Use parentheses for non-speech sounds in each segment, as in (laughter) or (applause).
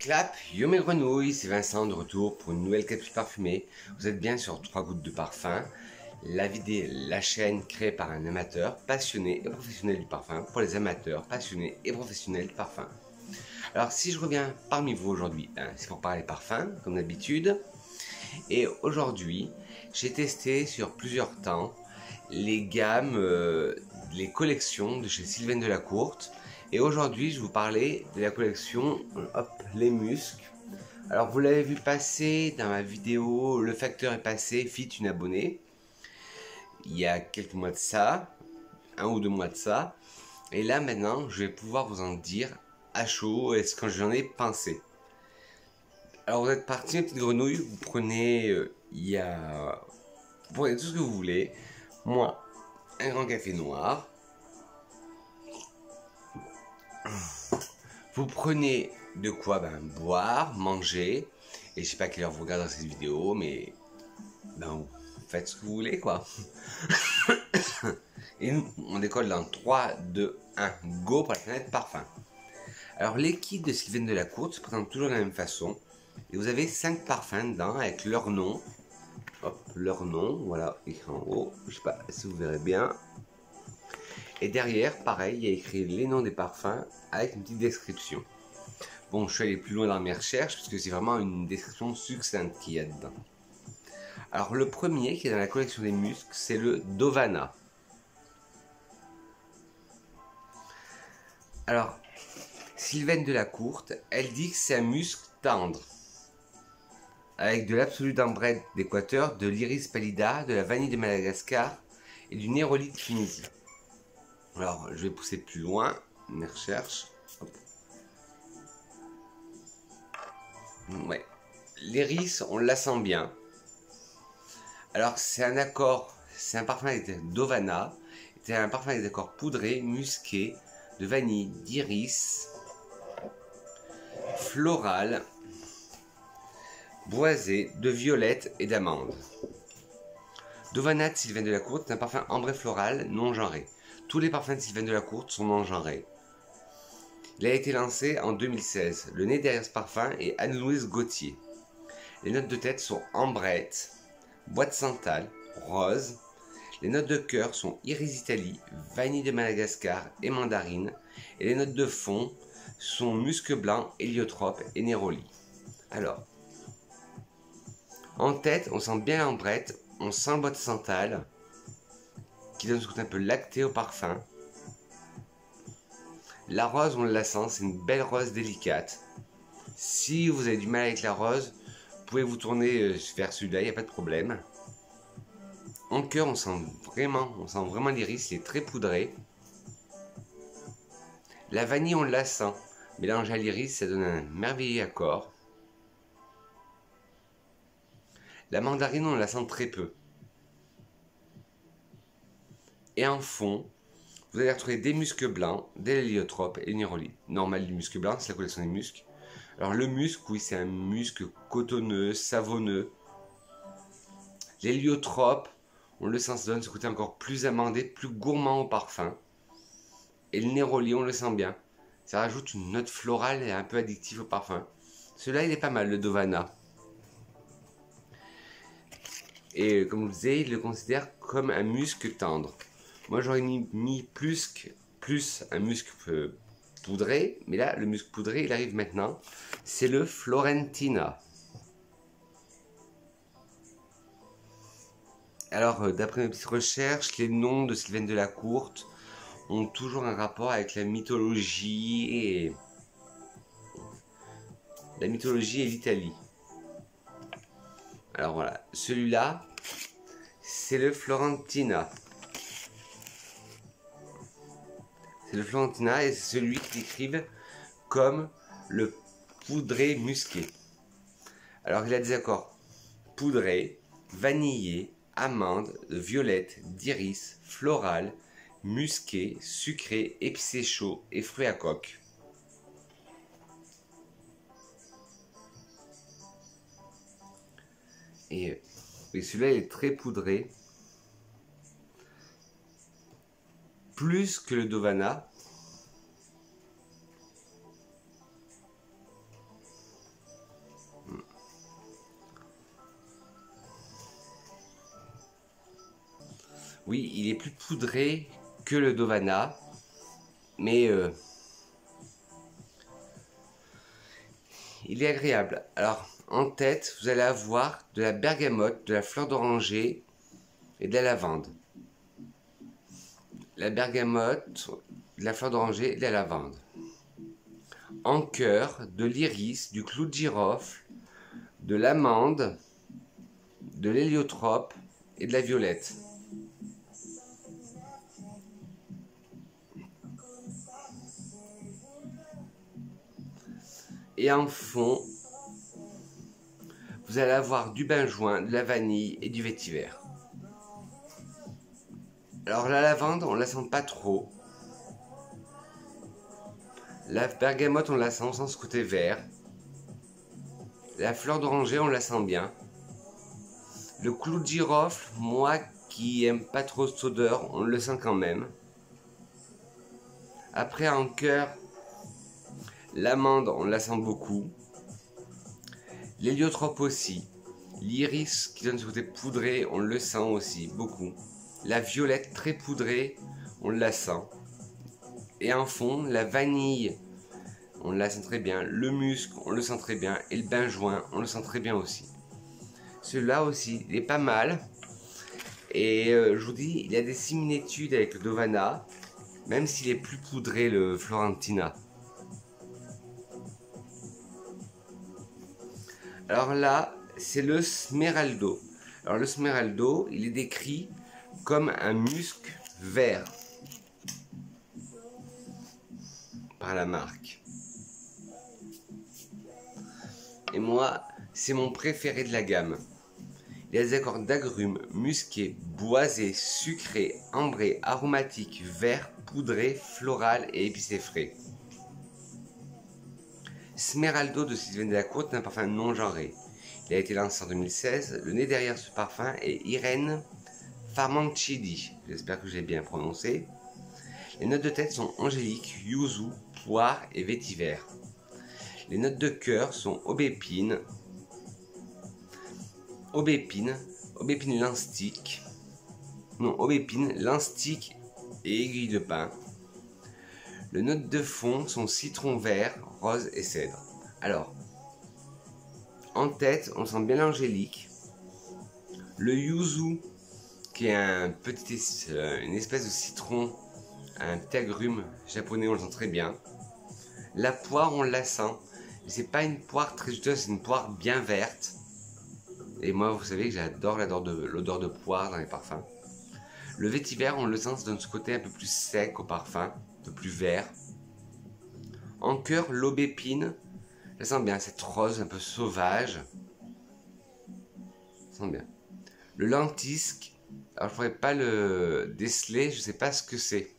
Clap, yo mes grenouilles, c'est Vincent de retour pour une nouvelle capsule parfumée. Vous êtes bien sur 3 gouttes de parfum, la vidéo, la chaîne créée par un amateur passionné et professionnel du parfum pour les amateurs passionnés et professionnels du parfum. Alors si je reviens parmi vous aujourd'hui, hein, c'est pour parler parfum comme d'habitude. Et aujourd'hui, j'ai testé sur plusieurs temps les gammes, euh, les collections de chez Sylvain Delacourte et aujourd'hui, je vous parler de la collection hop, Les Muscles. Alors, vous l'avez vu passer dans ma vidéo Le facteur est passé, fit une abonnée. Il y a quelques mois de ça, un ou deux mois de ça. Et là, maintenant, je vais pouvoir vous en dire à chaud ce que j'en ai pensé. Alors, vous êtes parti, une petite grenouille. Vous prenez, euh, il y a. Vous prenez tout ce que vous voulez. Moi, un grand café noir vous prenez de quoi ben, boire, manger, et je sais pas quelle heure vous regardez cette vidéo, mais ben, vous faites ce que vous voulez, quoi. (coughs) et nous, on décolle dans 3, 2, 1, go pour la planète parfum. Alors, les kits de Sylvain de la Courte se présentent toujours de la même façon. Et vous avez 5 parfums dedans avec leur nom. Hop, leur nom, voilà, écrit en haut. Je sais pas si vous verrez bien. Et derrière, pareil, il y a écrit les noms des parfums avec une petite description. Bon, je suis allé plus loin dans mes recherches parce que c'est vraiment une description succincte qu'il y a dedans. Alors, le premier qui est dans la collection des muscles, c'est le Dovana. Alors, Sylvaine de la Courte, elle dit que c'est un muscle tendre. Avec de l'absolu d'ambrette d'Équateur, de l'iris pallida, de la vanille de Madagascar et du nérolite de Tunisie. Alors, je vais pousser plus loin mes recherches. Ouais. L'iris, on la sent bien. Alors, c'est un accord, c'est un parfum d'Ovana. C'est un parfum avec des accords poudrés, musqués, de vanille, d'iris, floral, boisé, de violette et d'amande. Dovana de Sylvain de la Courte est un parfum ambré floral non genré. Tous les parfums de Sylvain de la Courte sont non-genrés. Il a été lancé en 2016. Le nez derrière ce parfum est Anne-Louise Gauthier. Les notes de tête sont ambrette, boîte santal, rose. Les notes de cœur sont iris Italie, vanille de Madagascar et mandarine. Et les notes de fond sont musc blanc, héliotrope et néroli. Alors, en tête, on sent bien l'ambrette, on sent boîte santal, qui donne ce un peu lacté au parfum. La rose, on la sent, c'est une belle rose délicate. Si vous avez du mal avec la rose, vous pouvez vous tourner euh, vers celui-là, il n'y a pas de problème. En cœur, on sent vraiment, on sent vraiment l'iris, il est très poudré. La vanille, on la sent. Mélange à l'iris, ça donne un merveilleux accord. La mandarine, on la sent très peu. Et en fond, vous allez retrouver des muscles blancs, des héliotropes et néroli. Normal du muscle blanc, c'est la collection des muscles. Alors le muscle, oui, c'est un muscle cotonneux, savonneux. L'héliotrope, on le sent, donne ce côté encore plus amandé, plus gourmand au parfum. Et le néroli, on le sent bien. Ça rajoute une note florale et un peu addictive au parfum. Celui-là, il est pas mal, le Dovana. Et comme vous le il le considère comme un muscle tendre. Moi, j'aurais mis plus, un muscle poudré, mais là, le muscle poudré, il arrive maintenant. C'est le Florentina. Alors, euh, d'après mes petites recherches, les noms de Sylvain de la Courte ont toujours un rapport avec la mythologie et la mythologie et l'Italie. Alors voilà, celui-là, c'est le Florentina. C'est le Florentina et c'est celui qui décrivent comme le poudré musqué. Alors il a des accords poudré, vanillé, amande, violette, d'iris, floral, musqué, sucré, épicé chaud et fruits à coque. Et, et celui-là est très poudré. plus que le Dovana. Oui, il est plus poudré que le Dovana, mais euh, il est agréable. Alors, en tête, vous allez avoir de la bergamote, de la fleur d'oranger et de la lavande. La bergamote, la fleur d'oranger la lavande. En cœur, de l'iris, du clou de girofle, de l'amande, de l'héliotrope et de la violette. Et en fond, vous allez avoir du benjoin, de la vanille et du vétiver. Alors la lavande, on la sent pas trop. La bergamote, on la sent, sent ce côté vert. La fleur d'oranger, on la sent bien. Le clou de girofle, moi qui aime pas trop cette odeur, on le sent quand même. Après en cœur, L'amande, on la sent beaucoup. L'héliotrope aussi. L'iris qui donne ce côté poudré, on le sent aussi beaucoup. La violette très poudrée, on la sent. Et en fond, la vanille, on la sent très bien. Le musc, on le sent très bien. Et le benjoin, on le sent très bien aussi. Celui-là aussi, il est pas mal. Et euh, je vous dis, il y a des similitudes avec le Dovana, même s'il est plus poudré, le Florentina. Alors là, c'est le Smeraldo. Alors le Smeraldo, il est décrit comme un musc vert par la marque. Et moi, c'est mon préféré de la gamme. Il a des accords d'agrumes, musqués, boisés, sucrés, ambrés, aromatiques, verts, poudrés, floral et épicé frais. Smeraldo de Sylvain de la Courte est un parfum non genré. Il a été lancé en 2016. Le nez derrière ce parfum est Irène Farmancidi. J'espère que j'ai bien prononcé. Les notes de tête sont angélique, yuzu, poire et vétiver. Les notes de cœur sont aubépine, aubépine, aubépine lanstique, non, aubépine, lanstique et aiguille de pin. Les notes de fond sont citron vert, rose et cèdre. Alors, en tête, on sent bien l'angélique. Le yuzu, qui est un petit, euh, une espèce de citron, un petit agrume japonais, on le sent très bien. La poire, on la sent. C'est pas une poire très juteuse, c'est une poire bien verte. Et moi, vous savez que j'adore l'odeur de, de poire dans les parfums. Le vétiver, on le sent, ça donne ce côté un peu plus sec au parfum peu plus vert. En cœur, l'aubépine. Je sens bien, cette rose un peu sauvage. Je sens bien. Le lentisque. Alors, je pourrais pas le déceler, je sais pas ce que c'est.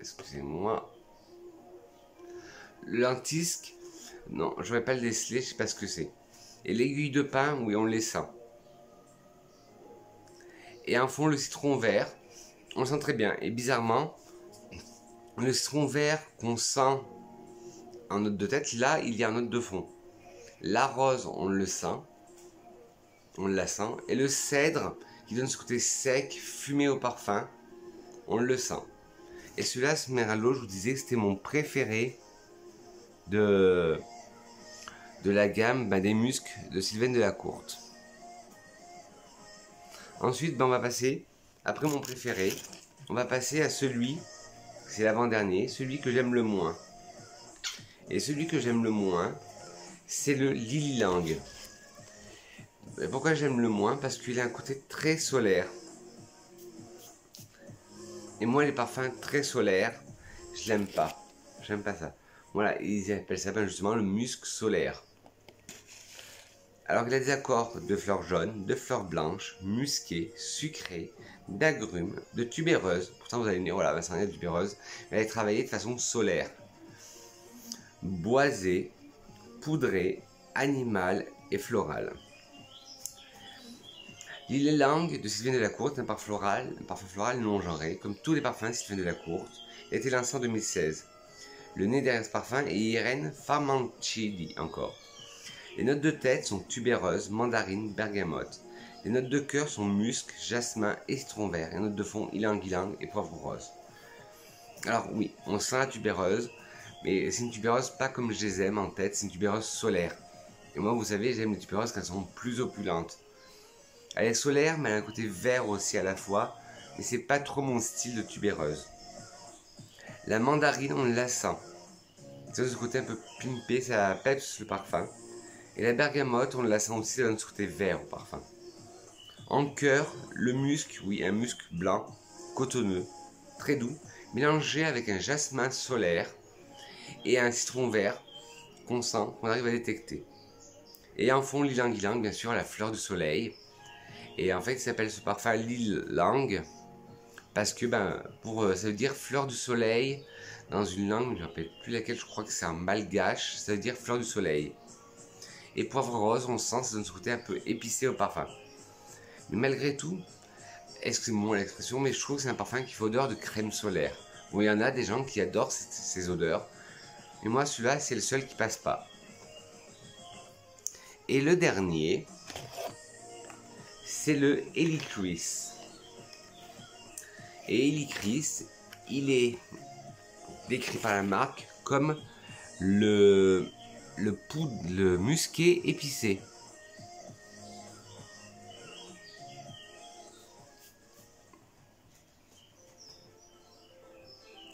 Excusez-moi. Le lentisque. Non, je ne pourrais pas le déceler, je sais pas ce que c'est. Et l'aiguille de pain, oui, on les sent et en fond le citron vert. On le sent très bien. Et bizarrement, le citron vert qu'on sent en note de tête, là, il y a un note de fond. La rose, on le sent. On la sent. Et le cèdre, qui donne ce côté sec, fumé au parfum, on le sent. Et celui-là, Smeraldo, je vous disais que c'était mon préféré de, de la gamme ben, des muscles de Sylvain de la Courte. Ensuite, ben, on va passer, après mon préféré, on va passer à celui, c'est l'avant-dernier, celui que j'aime le moins. Et celui que j'aime le moins, c'est le Lily Lang. Pourquoi j'aime le moins? Parce qu'il a un côté très solaire. Et moi, les parfums très solaires, je l'aime pas. J'aime pas ça. Voilà, ils appellent ça ben, justement le musc solaire. Alors il a des accords de fleurs jaunes, de fleurs blanches, musquées, sucrées, d'agrumes, de tubéreuses. Pourtant vous allez me dire, voilà, Vincent de tubéreuse. Elle est travaillée de façon solaire. Boisée, poudrée, animale et florale. L'île langue de Sylvain de la Courte, un parfum floral, un parfum floral non genré, comme tous les parfums de Sylvain de la Courte, a été lancé en 2016. Le nez derrière ce parfum est Irène Farmancidi encore. Les notes de tête sont tubéreuses, mandarine, bergamote. Les notes de cœur sont musc, jasmin et citron vert. Les notes de fond, ylang-ylang et poivre rose. Alors oui, on sent la tubéreuse, mais c'est une tubéreuse pas comme je les aime en tête, c'est une tubéreuse solaire. Et moi, vous savez, j'aime les tubéreuses quand elles sont plus opulentes. Elle est solaire, mais elle a un côté vert aussi à la fois, mais c'est pas trop mon style de tubéreuse. La mandarine, on la sent. C'est ce côté un peu pimpé, ça peps le parfum. Et la bergamote, on la sent aussi, dans ce côté vert au parfum. En cœur, le musc, oui, un musc blanc, cotonneux, très doux, mélangé avec un jasmin solaire et un citron vert qu'on sent, qu'on arrive à détecter. Et en fond, l'ilang-ilang, bien sûr, la fleur du soleil. Et en fait, il s'appelle ce parfum l'ilang parce que ben, pour, euh, ça veut dire fleur du soleil dans une langue, je ne rappelle plus laquelle, je crois que c'est un malgache, ça veut dire fleur du soleil. Et poivre rose, on sent, ça donne ce côté un peu épicé au parfum. Mais malgré tout, excusez-moi l'expression, mais je trouve que c'est un parfum qui fait odeur de crème solaire. Bon, il y en a des gens qui adorent ces odeurs. Et moi, celui-là, c'est le seul qui passe pas. Et le dernier, c'est le Helicris. Et Helicris, il est décrit par la marque comme le, le poudre, le musqué épicé.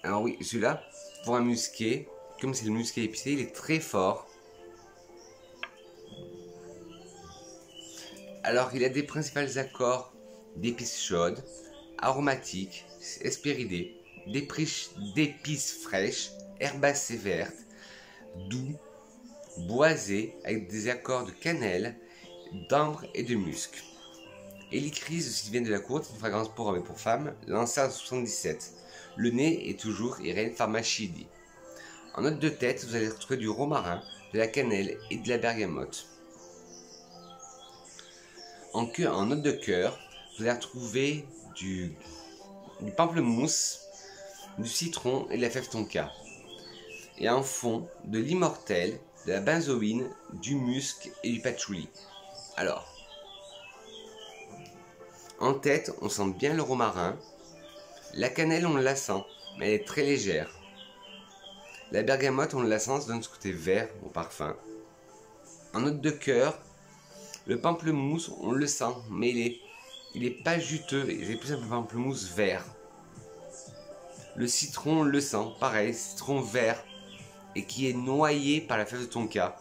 Alors oui, celui-là, pour un musqué, comme c'est le musqué épicé, il est très fort. Alors, il a des principaux accords d'épices chaudes, aromatiques, espéridées, d'épices fraîches, herbacées vertes, doux, boisés, avec des accords de cannelle, d'ambre et de musc. Helicris aussi vient de la courte, une fragrance pour hommes et pour femmes, lancée en 77. Le nez est toujours Irene Pharmachidi. En note de tête, vous allez retrouver du romarin, de la cannelle et de la bergamote. En, en note de cœur, vous allez retrouver du, pamplemousse, du citron et de la fève tonka. Et en fond, de l'immortel, de la benzoïne, du musc et du patchouli. Alors, en tête, on sent bien le romarin. La cannelle, on la sent, mais elle est très légère. La bergamote, on la sent, ça donne ce côté vert au parfum. En note de cœur, le pamplemousse, on le sent, mais il est, pas juteux, est plus un pamplemousse vert. Le citron, on le sent, pareil, citron vert, et qui est noyé par la fève de tonka.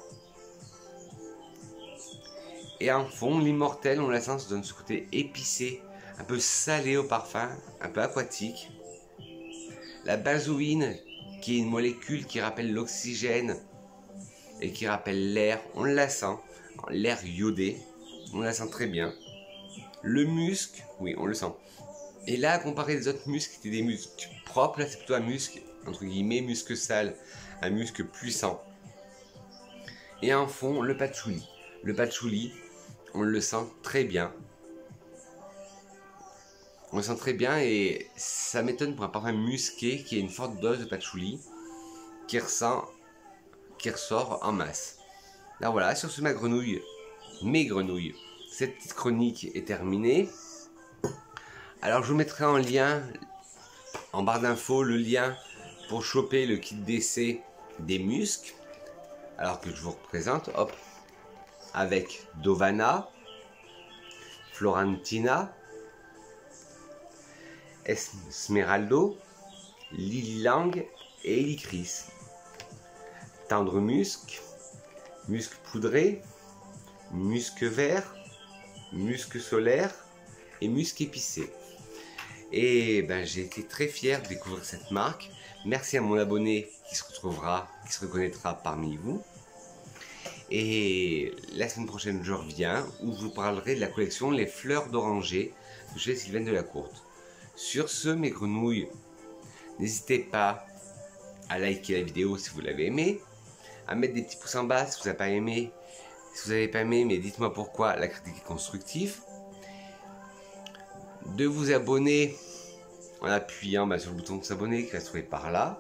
Et en fond, l'immortel, on la sent, ça donne ce côté épicé, un peu salé au parfum, un peu aquatique. La benzoïne, qui est une molécule qui rappelle l'oxygène et qui rappelle l'air, on la sent l'air iodé, on la sent très bien. Le musc, oui, on le sent. Et là, comparé des autres muscles qui étaient des muscles propres, là c'est plutôt un muscle, entre guillemets, muscle sale, un muscle puissant. Et en fond, le patchouli. Le patchouli, on le sent très bien. On le sent très bien et ça m'étonne pour un parfum musqué qui a une forte dose de patchouli qui ressent, qui ressort en masse. Là voilà, sur ce ma grenouille, mes grenouilles, cette petite chronique est terminée. Alors je vous mettrai en lien, en barre d'infos, le lien pour choper le kit d'essai des muscles. Alors que je vous représente, hop, avec Dovana, Florentina, Esmeraldo, Lily Lang et Elicris. Tendre musc, musc poudré, musc vert, musc solaire et musc épicé. Et ben, j'ai été très fier de découvrir cette marque. Merci à mon abonné qui se retrouvera, qui se reconnaîtra parmi vous. Et la semaine prochaine, je reviens où je vous parlerai de la collection Les Fleurs d'Oranger de chez Sylvain de la Courte. Sur ce, mes grenouilles, n'hésitez pas à liker la vidéo si vous l'avez aimé, à mettre des petits pouces en bas si vous n'avez pas aimé. Si vous n'avez pas aimé, mais dites-moi pourquoi la critique est constructive. De vous abonner en appuyant bah, sur le bouton de s'abonner qui va se trouver par là.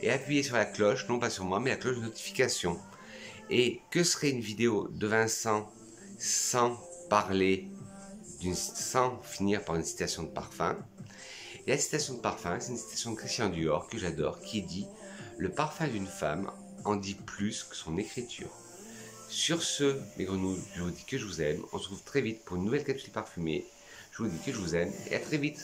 Et appuyer sur la cloche, non pas sur moi, mais la cloche de notification. Et que serait une vidéo de Vincent sans parler sans finir par une citation de parfum? Et la citation de parfum, c'est une citation de Christian Dior que j'adore, qui dit Le parfum d'une femme en dit plus que son écriture. Sur ce, mes grenouilles, je vous dis que je vous aime. On se retrouve très vite pour une nouvelle capsule parfumée. Je vous dis que je vous aime et à très vite.